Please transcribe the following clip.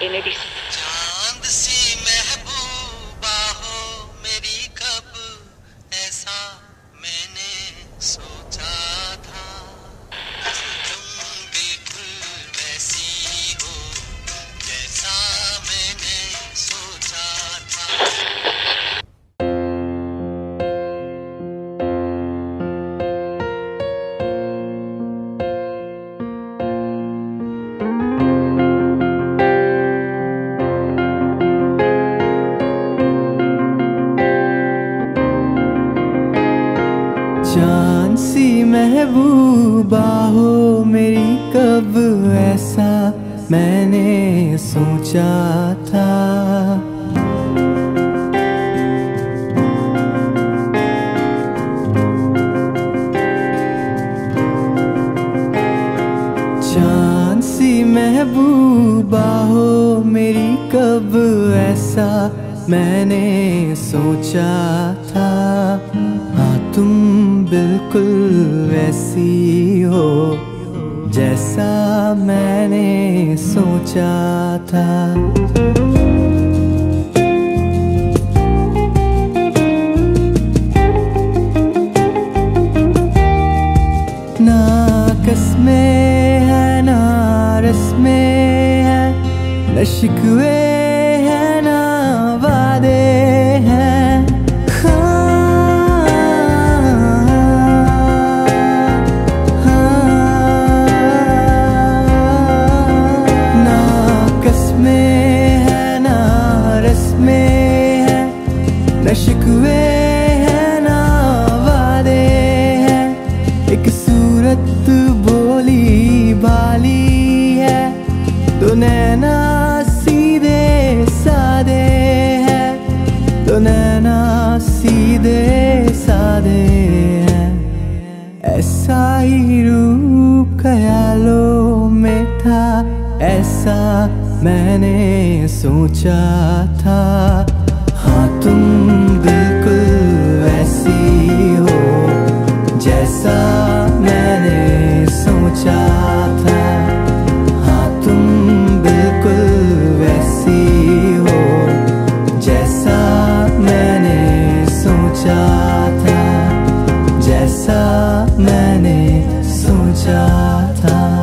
energy. जान सी महबूबा हो मेरी कब ऐसा मैंने सोचा था। जान सी महबूबा हो मेरी कब ऐसा मैंने सोचा था। हाँ तुम बिल्कुल वैसी हो, जैसा मैंने सोचा था। ना कसमें है, ना रस्में है न शिकवे शिकवे है ना वादे हैं। एक सूरत बोली बाली है। तो नैना सीधे सादे है। तो नैना सीधे सादे हैं। ऐसा ही रूप ख्यालों में था। ऐसा मैंने सोचा था। सोचा था।